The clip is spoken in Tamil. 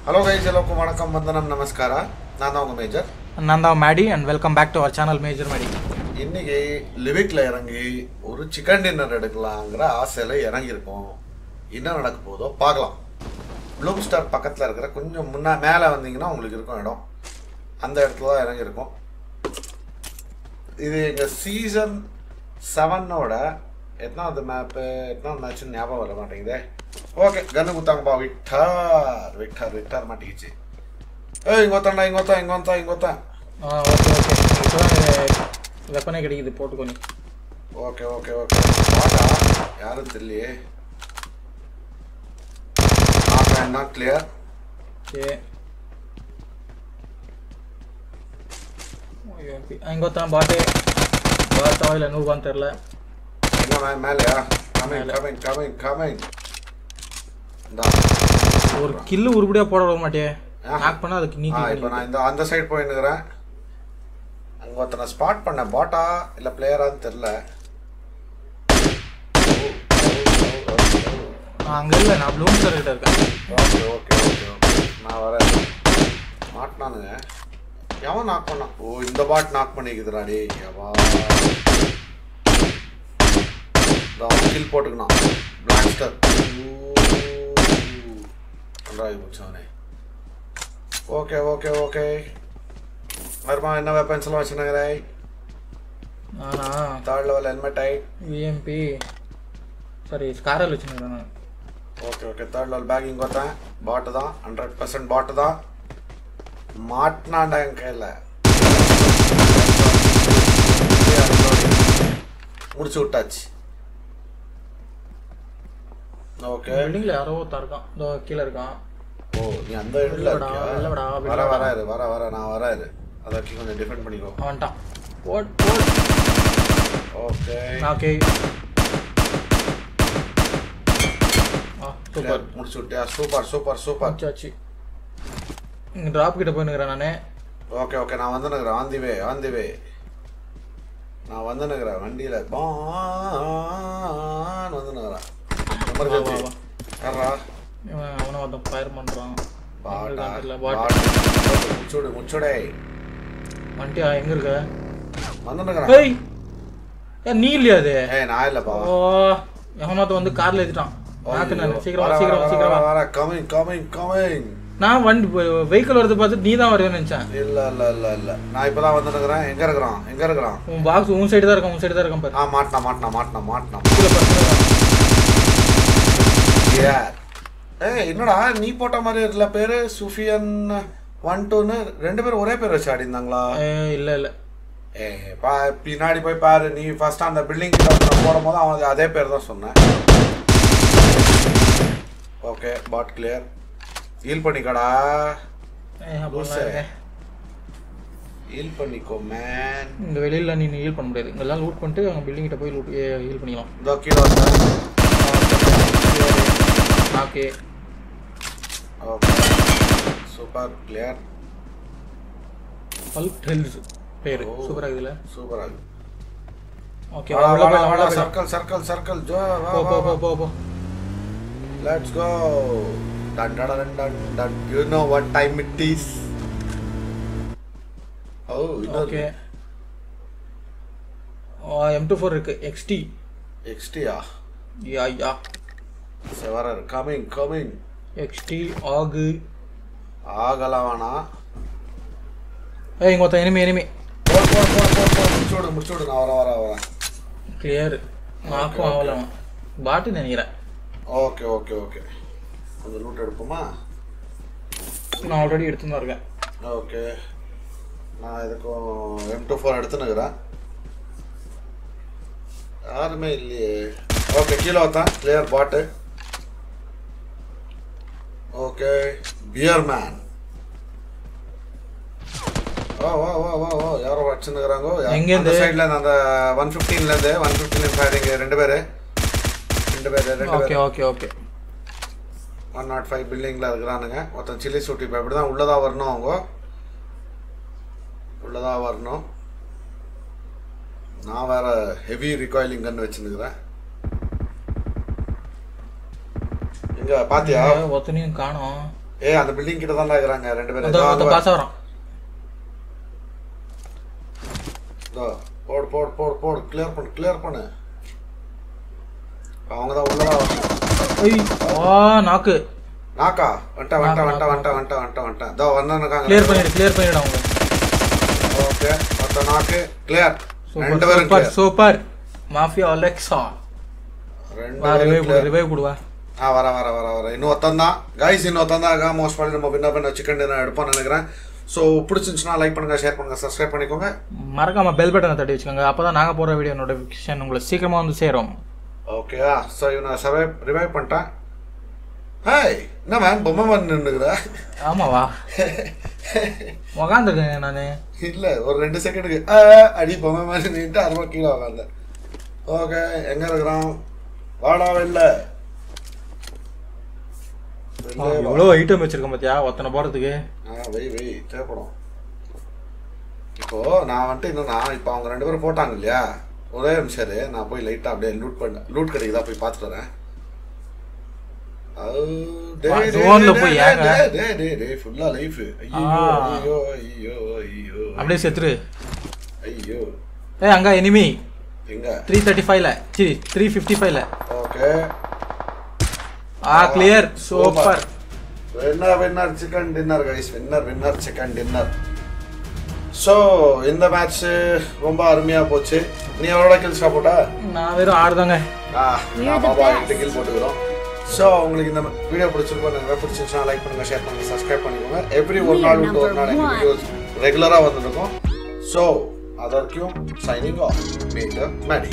ஹலோ கைஸ் எல்லோருக்கும் வணக்கம் வந்தனம் நமஸ்காரம் நான் தான் உங்கள் மேஜர் நான் தான் Maddy and welcome back to our channel major Maddy இன்றைக்கி லிவிக்கில் இறங்கி ஒரு சிக்கன் டின்னர் எடுக்கலாங்கிற ஆசையில் இறங்கியிருக்கோம் என்ன நடக்க போதோ பார்க்கலாம் ப்ளூம் ஸ்டார் பக்கத்தில் இருக்கிற கொஞ்சம் முன்னா மேலே வந்தீங்கன்னா உங்களுக்கு இருக்கும் இடம் அந்த இடத்துல தான் இறங்கியிருக்கோம் இது எங்கள் சீசன் செவனோட எத்தனாவது மேப்பு எத்தனாவது மேட்ச்னு ஞாபகம் வர மாட்டேங்குதே ஓகே கன்னு குத்தாங்கப்பா விக்டார் விக்டார் விக்டார் மாட்டேங்குச்சு ஏய் இங்கே ஒத்தாண்டா இங்கே ஒத்தா இங்கே ஒத்தா இங்கே ஒத்தா ஆ ஓகே ஓகே இப்போ வெப்பனே கிடைக்குது போட்டுக்கோ நீ ஓகே ஓகே ஓகே வாடா யாரும் தெரியலையே நாட் கிளியர் ஓகே இங்கே ஒருத்தன் பாட்டு பாட்டா இல்லை நூறுபான்னு தெரில என்ன மே மேலையா கமிங் மேல. கமிங் கமிங் கமிங் இந்தா ஒரு கில்லு உருப்படியாக போட விட மாட்டியே. ஆஹா. ஹேக் பண்ணால் அதுக்கு நீ இப்போ நான் இந்த அந்த சைடு போயின்னுக்கிறேன் அங்கே ஒருத்தனை ஸ்பாட் பண்ணேன். பாட்டா இல்லை பிளேயரான்னு தெரில நான் அங்கே இல்லை நான் ப்ளூம் ஸ்டார் கிட்ட இருக்கேன். Okay okay okay okay. நான் வரேன். மாட்டினானுங்க எவன் நாக் பண்ணான் ஓ இந்த பாட் நாக் பண்ணிக்குதுடா டே எவா. இந்த கில் போட்டுக்கணும் பிளாக்ஸ்டர் நன்றாகி போச்சவனே ஓகே ஓகே ஓகே வருமா என்ன வெப்பன்ஸ் எல்லாம் வச்சுருக்கிறே ஆனா தேர்ட் லெவல் ஹெல்மெட் ஐ விஎம்பி சாரி ஸ்காரல் வச்சுருக்கேன் நான் ஓகே ஓகே தேர்ட் லெவல் பேக்கிங் பார்த்தேன் பாட்டு தான் ஹண்ட்ரட் பர்சன்ட் பாட்டு தான் மாட்டினாண்டா என் கையில் முடிச்சு விட்டாச்சு ஓகே. பில்டிங்கில் யாரோ ஒருத்தன் இருக்கான். இதோ கீழே இருக்கான். ஓ நீ அந்த இடத்துல இருக்கியா? இல்லடா, வர இல்லடா. வராரு வர வர நான் வராரு அதை கொஞ்சம் டிஃபெண்ட் பண்ணிக்கோ. அவன்ட்டான். ஓட் ஓட். ஓகே. ஓகே. சூப்பர். முடிச்சு விட்டியா? Super super super. முடிச்சாச்சு. இங்கே ட்ராப் கிட்ட போயினுக்கிறேன் நான். ஓகே ஓகே நான் வந்துனுக்குறேன் on the way on the வே. நான் வந்துனுக்குறேன் வண்டியில். பான் வா. யாரா அவனை ஒருத்தன் ஃபயர் இல்லை பாட் பாட் முச்சுடு முச்சுடே. வண்டியா? எங்கே இருக்க? வந்துனுக்குறேன் ஏய் ஏ நீ இல்லையா அது? ஏய் நான் இல்லைப்பா. ஓ எவனாத்த வந்து காரில் நாக்கு நான் சீக்கிரம் சீக்கிரம் சீக்கிரம். வர, கமிங் கமிங் கமிங் நான் வண்டி வெஹிக்கிள் வரது பார்த்து நீ தான் வருவேன்னு நினச்சேன். இல்ல இல்ல இல்ல இல்ல. நான் இப்பதான் வந்துனுக்குறேன் எங்க இருக்கிறான்? எங்க இருக்கிறான்? உன் பாக்ஸ் உன் சைடு தான் இருக்கான் உன் சைடு தான் இருக்கான் பாரு. ஆ மாட்டினா மாட்டினா மாட்டினா மாட்டினா. ஏய் என்னடா நீ போட்ட மாதிரி இருக்குல்ல பேரு சுஃபியன் ஒன் டூன்னு ரெண்டு பேரும் ஒரே பேர் வச்சு ஆடிந்தாங்களா ஏய் இல்லை இல்லை. ஏ பா பின்னாடி போய் பாரு நீ ஃபர்ஸ்ட் அந்த பில்டிங் போடும் போது அவனுக்கு அதே பேர் தான் சொன்னேன். ஓகே பாட் கிளியர் ஹீல் பண்ணிக்கடா. ஹீல் பண்ணிக்கோ மேன் இந்த வெளியில் நீ ஹீல் பண்ண முடியாது. இங்கெல்லாம் லூட் பண்ணிட்டு அங்கே பில்டிங் கிட்ட போய் லூட் ஹீல் பண்ணிக்கலாம். இதோ கீழே வந்தேன் ஓகே ஓகே சூப்பர் கிளியர் பல்க் ஹெல்ஸ் பேர் ஓ. சூப்பராக இதில் சூப்பரா இருக்கு ஓகே வாடா, உள்ள வாடா, போய் வாடா, உள்ள போய் சர்க்கிள் சர்க்கிள் சர்க்கிள் ஜோ வா போ வா போ போ வா போ போ Let's go. Dun, dun, dun, dun, dun. You know what time it is. Oh, இன்னொரு ஓகே எம் டூ ஃபோர் இருக்கு எக்ஸ்டி XT-யா? யா யா சரி, வராரு. Coming, coming. எக்ஸ்டி ஆகு ஆகலாம் வேணாம். ஏய் இங்கே ஒருத்தன் எனிமி எனிமி போ, போ, போ, போ, போ. முடிச்சு விடு, முடிச்சு விடு. நான் வரேன், வரேன், வரேன். கிளியர் நாக்கும் okay. ஆகல அவன் பாட்டு நினைக்கிறேன் ஓகே ஓகே ஓகே கொஞ்சம் லூட் எடுப்போமா நான் ஆல்ரெடி எடுத்துன்னு தான் இருக்கேன் ஓகே நான் இதுக்கும் எம் டூ ஃபோர் எடுத்துனுக்குறேன் யாருமே இல்லையே ஓகே கீழே கிளியர் பாட்டு ஓகே பியர் மேன் ஓ ஓ ஓ ஓ ஓ யாரோ வச்சுருக்குறாங்கோ எங்கேருந்து? அந்த சைடில் அந்த ஒன் ஃபிஃப்டீன்லேருந்து ஒன் ஃபிஃப்டீன் ஃபைரிங் ரெண்டு பேர். ரெண்டு பேர் ரெண்டு okay okay okay one naught five பில்டிங்கில் இருக்கிறானுங்க. ஒருத்தன் சில்லி சூட்டி இப்போ இப்படி தான் உள்ளதாக வரணும் அவங்க. உள்ளதாக வரணும். நான் வேற ஹெவி ரிகாயிலிங் கன் வச்சுருக்கிறேன் எங்க பாத்தியா? இங்க ஒருத்தனையும் காணோம். ஏ அந்த பில்டிங் கிட்ட தான் இருக்கிறாங்க ரெண்டு பேரும். வரும் இதோ, போடு போடு போடு போடு கிளியர் பண்ணு கிளியர் பண்ணு. அவங்க தான் ஆ நாக்கு. நாக்கா? வந்துட்டா வந்துட்டா வந்துட்டா வந்துட்டா வந்துட்டா வந்துட்டா வந்துட்டா. இதோ வந்தானுக்காங்க கிளியர் பண்ணிடு கிளியர் பண்ணிடு அவங்க ஓகே மொத்த நாக்கு கிளியர் ரெண்டு பேரும் சூப்பர் மாஃபியா அலெக்ஸா ரெண்டு ரிவைவ். கொடு ரிவைவ் கொடுவா ஆ வர வர வர வர. இன்னும் ஒருத்தன் தான். கைஸ் இன்னும் ஒருத்தன் தான் மோஸ்ட் பண்ணி நம்ம பின்ன பின்ன சிக்கன் டின்னர் எடுப்போம்னு நினைக்கிறேன். ஸோ பிடிச்சிருந்துச்சுன்னா லைக் பண்ணுங்க ஷேர் பண்ணுங்க சப்ஸ்கிரைப் பண்ணிக்கோங்க. மறக்காம பெல் பட்டனை தட்டி வச்சுக்கோங்க. அப்பதான் நாங்க போற வீடியோ நோட்டிஃபிகேஷன் உங்களை சீக்கிரமா வந்து சேரும். ஓகேயா ஸோ இவனை சர்வைவ் ரிவைவ் பண்ணிட்டேன். ஹாய் என்ன மேன் பொம்மை மாதிரி நின்றுக்குற ஆமாவா? உக்காந்துருக்கேங்க நானு. இல்லை ஒரு ரெண்டு செகண்டுக்கு அடி பொம்மை மாதிரி நின்றுட்டு அதுவும் கீழே உட்காந்தேன் ஓகே எங்கே இருக்கிறான்? வாடா வெளில. எவ்வளோ ஐட்டம் வச்சிருக்கேன் பாத்தியா? ஒத்தனை போறதுக்கு ஆ வை வை தேவைப்படும். இப்போ நான் வந்துட்டு இன்னும் நான் இப்போ அவங்க ரெண்டு பேரும் போட்டாங்க இல்லையா? ஒரே நிமிஷம் நான் போய் லைட்டாக அப்படியே லூட் பண்ண லூட் கடைக்கு தான் போய் பார்த்துட்டு வரேன். அப்படியே செத்துரு. ஐயோ. ஏய் அங்க எனிமி எங்க? த்ரீ தேர்ட்டி ஃபைவ்ல சி த்ரீ ஃபிஃப்டி ஃபைவ்ல Okay. ஆ clear super Winner, winner, chicken dinner, guys. Winner, winner, chicken dinner. So இந்த மேட்ச் ரொம்ப அருமையாக போச்சு. நீ எவ்வளோ கில்ஸ் போட்டா? நான் வெறும் ஆடுதாங்க ஆ, We're நான் the பாபா. எட்டு கில் போட்டுக்கிறோம். ஸோ உங்களுக்கு இந்த வீடியோ பிடிச்சிருக்கோம் நீங்கள் பிடிச்சிருந்துச்சுன்னா லைக் பண்ணுங்க ஷேர் பண்ணுங்க சப்ஸ்கிரைப் பண்ணிக்கோங்க. எவ்ரி ஒரு நாள் விட்டு ஒரு நாள். வீடியோஸ் ரெகுலராக வந்துருக்கும் ஸோ அது வரைக்கும் சைனிங் ஆஃப் மேஜர் மேடி